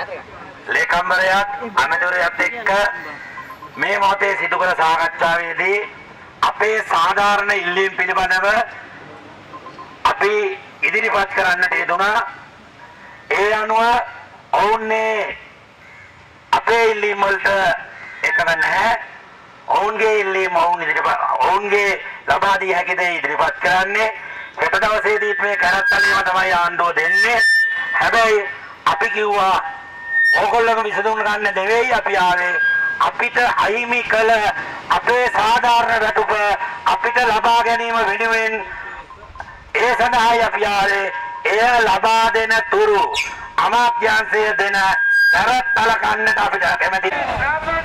කාර්යාලයක් අමතවරයත් එක්ක මේ මොහොතේ සිදු කළ සාකච්ඡාවේදී අපේ සාධාරණ ඉල්ලීම් පිළිබඳව අපි ඉදිරිපත් කරන්නට යෙදුණා. ඒ අනුව ඔවුන්නේ අපේ ඉල්ලීම් වලට එකම නැහැ. ඔවුන්ගේ ඉල්ලීම් ඔවුන් ඉදිරිපත් ඔවුන්ගේ ලබා දී හැකි දේ ඉදිරිපත් කරන්නේ හෙට දවසේදීත් මේ කරත්තලියම තමයි ආණ්ඩුව දෙන්නේ. හැබැයි අපි කිව්වා ඕගොල්ලෝම විසඳුම් ගන්න නෙවෙයි අපි ආවේ. අපිට අහිමි කළ අපේ සාධාරණ වැටුප අපිට ලබා ගැනීම වෙනුවෙන් ඒ සඳහායි අපි ආවේ. එය ලබා දෙන තුරු අමාත්‍යාංශය දෙන කරත්තල කන්නට අපිට කැමැති.